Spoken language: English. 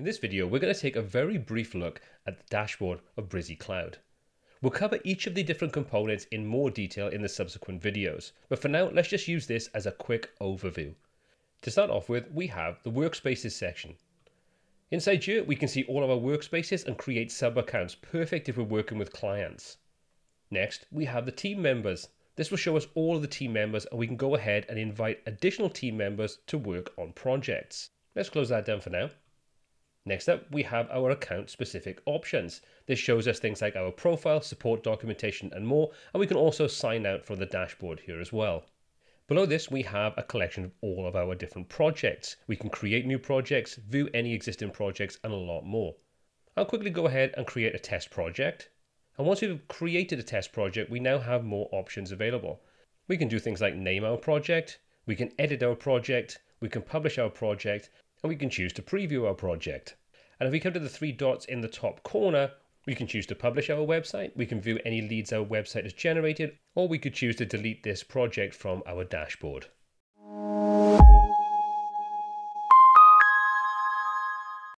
In this video, we're going to take a very brief look at the dashboard of Brizy Cloud. We'll cover each of the different components in more detail in the subsequent videos, but for now, let's just use this as a quick overview. To start off with, we have the Workspaces section. Inside here, we can see all of our workspaces and create sub-accounts, perfect if we're working with clients. Next, we have the team members. This will show us all of the team members and we can go ahead and invite additional team members to work on projects. Let's close that down for now. Next up, we have our account specific options. This shows us things like our profile, support documentation, and more, and we can also sign out from the dashboard here as well. Below this, we have a collection of all of our different projects. We can create new projects, view any existing projects, and a lot more. I'll quickly go ahead and create a test project. And once we've created a test project, we now have more options available. We can do things like name our project, we can edit our project, we can publish our project, and we can choose to preview our project. And if we come to the three dots in the top corner, we can choose to publish our website, we can view any leads our website has generated, or we could choose to delete this project from our dashboard.